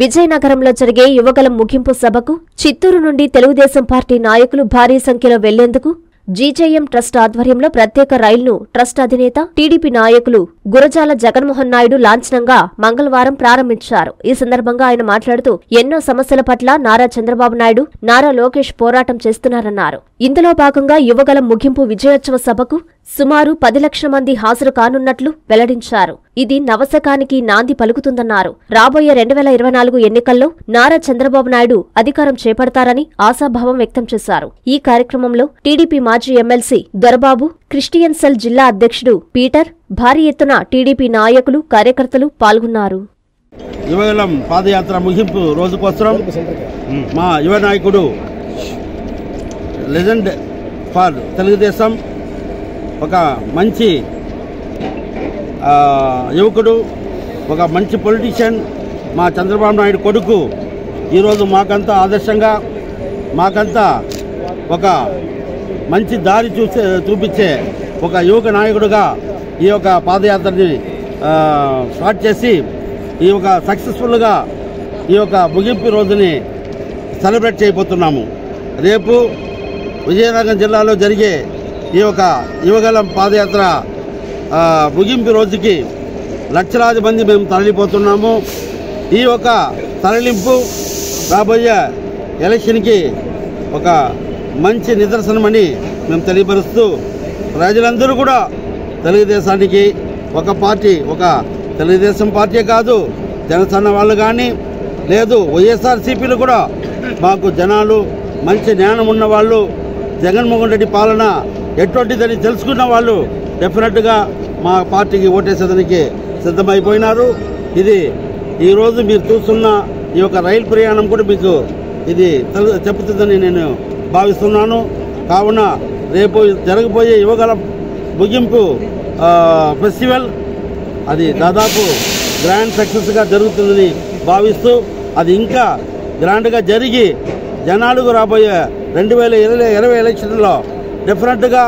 విజయనగరంలో జరిగే యువగలం ముగింపు సభకు చిత్తూరు నుండి తెలుగుదేశం పార్టీ నాయకులు భారీ సంఖ్యలో వెళ్ళేందుకు జీజేఎం ట్రస్ట్ ఆధ్వర్యంలో ప్రత్యేక రైలును ట్రస్ట్ అధినేత టీడీపీ నాయకులు గురజాల జగన్మోహన్ నాయుడు లాంఛనంగా మంగళవారం ప్రారంభించారు. ఈ సందర్భంగా ఆయన మాట్లాడుతూ ఎన్నో సమస్యల పట్ల నారా చంద్రబాబు నాయుడు నారా లోకేష్ పోరాటం చేస్తున్నారన్నారు. ఇందులో భాగంగా యువగలం ముగింపు విజయోత్సవ సభకు సుమారు పది లక్షల మంది హాజరు కానున్నట్లు వెల్లడించారు. ఇది నవశకానికి నాంది పలుకుతుందన్నారు. రాబోయే రెండు వేల ఇరవై నాలుగు ఎన్నికల్లో నారా చంద్రబాబు నాయుడు అధికారం చేపడతారని ఆశాభావం వ్యక్తం చేశారు. ఈ కార్యక్రమంలో టీడీపీ మాజీ ఎమ్మెల్సీ దొరబాబు క్రిస్టియన్ సెల్ జిల్లా అధ్యక్షుడు పీటర్ భారీ ఎత్తున టీడీపీ నాయకులు కార్యకర్తలు పాల్గొన్నారు. యువగలం పాదయాత్ర ముగింపు రోజు కోసం మా యువ నాయకుడు లెజెండ్ ఫర్ తెలుగుదేశం. ఒక మంచి యువకుడు ఒక మంచి పొలిటీషియన్ మా చంద్రబాబు నాయుడు కొడుకు. ఈరోజు మాకంతా ఆదర్శంగా మాకంతా ఒక మంచి దారి చూసే చూపించే ఒక యువక నాయకుడుగా ఈ యొక్క పాదయాత్రని స్టార్ట్ చేసి ఈ యొక్క సక్సెస్ఫుల్గా ఈ యొక్క ముగింపు రోజుని సెలబ్రేట్ చేయబోతున్నాము. రేపు విజయనగరం జిల్లాలో జరిగే ఈ యొక్క యువగలం పాదయాత్ర ముగింపు రోజుకి లక్షలాది మంది మేము తరలిపోతున్నాము. ఈ యొక్క తరలింపు రాబోయే ఎలక్షన్కి ఒక మంచి నిదర్శనమని మేము తెలియపరుస్తూ ప్రజలందరూ కూడా తెలుగుదేశానికి ఒక పార్టీ ఒక తెలుగుదేశం పార్టీ కాదు జనసేన వాళ్ళు కానీ లేదు వైఎస్ఆర్సీపీలు కూడా మాకు జనాలు మంచి జ్ఞానం ఉన్నవాళ్ళు జగన్మోహన్ రెడ్డి పాలన ఎటువంటిదని తెలుసుకున్న వాళ్ళు డెఫినెట్గా మా పార్టీకి ఓటేసేదానికి సిద్ధమైపోయినారు. ఇది ఈరోజు మీరు చూస్తున్న ఈ యొక్క రైలు ప్రయాణం కూడా మీకు ఇది తెలు- చెబుతుందని నేను భావిస్తున్నాను. కావున రేపు జరగబోయే యువగల ముగింపు ఫెస్టివల్ అది దాదాపు గ్రాండ్ సక్సెస్గా జరుగుతుందని భావిస్తూ అది ఇంకా గ్రాండ్గా జరిగి జనాలకు రాబోయే రెండు వేల ఇరవై ఇరవై ఎలక్షన్లో డెఫినెట్గా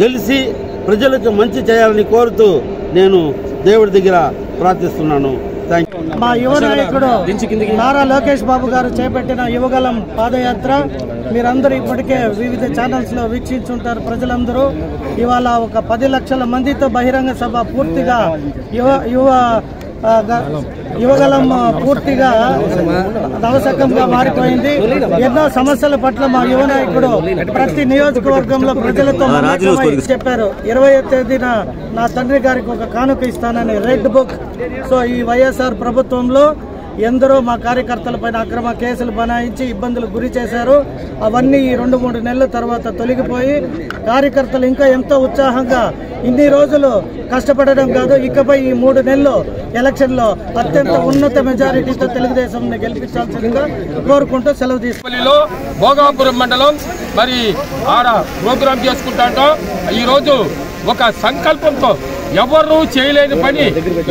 గెలిచి ప్రజలకు మంచి చేయాలని కోరుతూ నేను దేవుడి దగ్గర ప్రార్థిస్తున్నాను. థ్యాంక్ యూ మా యువ నాయకుడు నారా లోకేష్ బాబు గారు చేపట్టిన యువగలం పాదయాత్ర. మీరందరూ ఇప్పటికే వివిధ ఛానల్స్లో వీక్షించుంటారు ప్రజలందరూ. ఇవాళ ఒక పది లక్షల మందితో బహిరంగ సభ పూర్తిగా యువ యువ యువగలం పూర్తిగా నవశకంగా మారిపోయింది. ఎన్నో సమస్యల పట్ల మా యువ నాయకుడు ప్రతి నియోజకవర్గంలో ప్రజలతో చెప్పారు. ఇరవై తేదీన నా తండ్రి గారికి ఒక కానుక ఇస్తానని రెడ్ బుక్. సో ఈ వైఎస్ఆర్ ప్రభుత్వంలో ఎందరో మా కార్యకర్తలపైన అక్రమ కేసులు బనాయించి ఇబ్బందులు గురి చేశారు. అవన్నీ ఈ రెండు మూడు నెలల తర్వాత తొలగిపోయి కార్యకర్తలు ఇంకా ఎంతో ఉత్సాహంగా ఇన్ని రోజులు కష్టపడడం కాదు ఇకపై ఈ మూడు నెలలు ఎలక్షన్లో అత్యంత ఉన్నత మెజారిటీతో తెలుగుదేశం గెలిపించాల్సిందిగా కోరుకుంటూ సెలవు తీసుకుంటాం భోగాపురం మండలం మరి ఆడ ప్రోగ్రాం చేసుకుంటాంటో ఈ రోజు ఒక సంకల్పంతో ఎవరు చేయలేని పని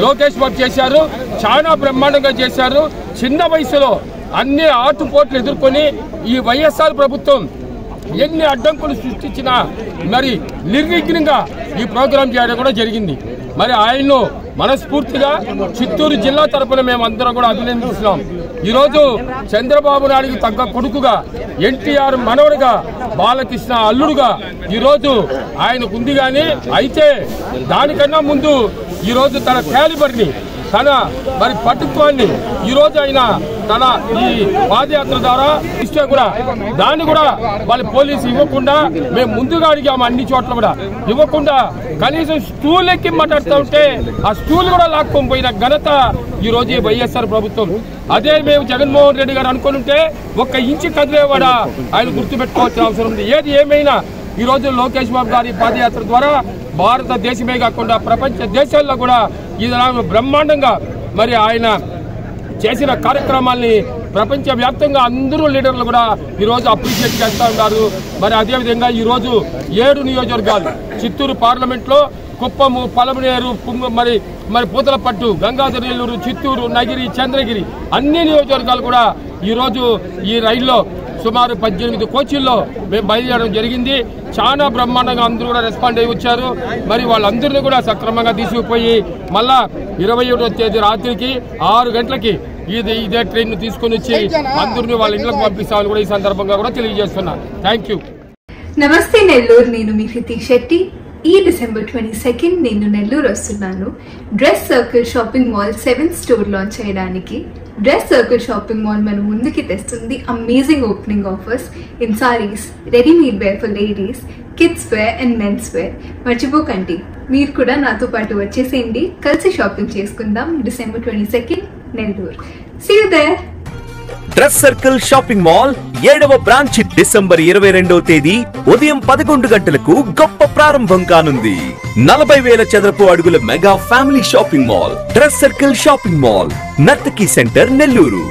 లోకేష్ బాబు చేశారు చాలా బ్రహ్మాండంగా చేశారు. చిన్న వయసులో అన్ని ఆటుపోట్లు ఎదుర్కొని ఈ వైఎస్ఆర్ ప్రభుత్వం ఎన్ని అడ్డంకులు సృష్టించినా మరి నిర్విఘ్నంగా ఈ ప్రోగ్రాం చేయడం కూడా జరిగింది. మరి ఆయన్ను మనస్ఫూర్తిగా చిత్తూరు జిల్లా తరపున మేము అందరం కూడా అభినందిస్తున్నాం. ఈరోజు చంద్రబాబు నాయుడుకి తగ్గ కొడుకుగా ఎన్టీఆర్ మనవడుగా బాలకృష్ణ అల్లుడుగా ఈరోజు ఆయనకు ఉంది కానీ అయితే దానికన్నా ముందు ఈరోజు తన క్యాలిబర్ని తన మరి పటుత్వాన్ని ఈ రోజు ఆయన తన ఈ పాదయాత్ర ద్వారా ఇస్తే కూడా దాన్ని కూడా వాళ్ళ పోలీసు ఇవ్వకుండా మేము ముందుగా అడిగాము అన్ని చోట్ల కూడా. ఇవ్వకుండా కనీసం స్టూల్ ఎక్కి మాట్లాడుతూ ఉంటే ఆ స్టూల్ కూడా లాక్కొని పోయిన ఘనత ఈ రోజు వైఎస్ఆర్ ప్రభుత్వం. అదే మేము జగన్మోహన్ రెడ్డి గారు అనుకుని ఉంటే ఒక్క ఇంచు కదిలేవాడా ఆయన గుర్తుపెట్టుకోవాల్సిన అవసరం ఉంది. ఏది ఏమైనా ఈ రోజు లోకేష్ బాబు గారి పాదయాత్ర ద్వారా భారతదేశమే కాకుండా ప్రపంచ దేశాల్లో కూడా ఇది బ్రహ్మాండంగా మరి ఆయన చేసిన కార్యక్రమాల్ని ప్రపంచ వ్యాప్తంగా అందరూ లీడర్లు కూడా ఈరోజు అప్రిషియేట్ చేస్తూ ఉన్నారు. మరి అదేవిధంగా ఈరోజు ఏడు నియోజకవర్గాలు చిత్తూరు పార్లమెంట్లో కుప్పము పలమనేరు మరి మరి పూతలపట్టు గంగాధర నెల్లూరు చిత్తూరు నగిరి చంద్రగిరి అన్ని నియోజకవర్గాలు కూడా ఈరోజు ఈ రైల్లో సుమారు పద్దెనిమిది కోచీల్లో మేము బయలుదేరడం జరిగింది. చాలా బ్రహ్మాండంగా అందరూ కూడా రెస్పాండ్ అయ్యి వచ్చారు. మరి వాళ్ళందరినీ కూడా సక్రమంగా తీసుకుపోయి మళ్ళా ఇరవై ఏడవ తేదీ రాత్రికి ఆరు గంటలకి ఇది ఇదే ట్రైన్ తీసుకొని వచ్చి అందరినీ వాళ్ళ ఇంట్లోకి పంపిస్తామని కూడా ఈ సందర్భంగా కూడా తెలియజేస్తున్నా థ్యాంక్ యూ నమస్తే నెల్లూరు నేను మీ హృతిక్ శెట్టి. ఈ డిసెంబర్ ట్వంటీ సెకండ్ నేను నెల్లూరు వస్తున్నాను. Dress circle shopping mall seventh store launch చేయడానికి. డ్రెస్ సర్కిల్ షాపింగ్ మాల్ మన ముందుకి తెస్తుంది amazing opening offers in saris readymade wear for ladies kids wear and men's wear. మర్చిపోకండి. మీరు కూడా నాతో పాటు వచ్చేసేయండి. కలిసి షాపింగ్ చేసుకుందాం December twenty second Nellore see there dress circle shopping mall ఏడవ బ్రాంచ్ డిసెంబర్ ఇరవై రెండవ తేదీ ఉదయం పదకొండు గంటలకు గొప్ప ప్రారంభం కానుంది. నలభై వేల చదరపు అడుగుల mega family shopping mall dress circle shopping mall Nartaki centre Nellore.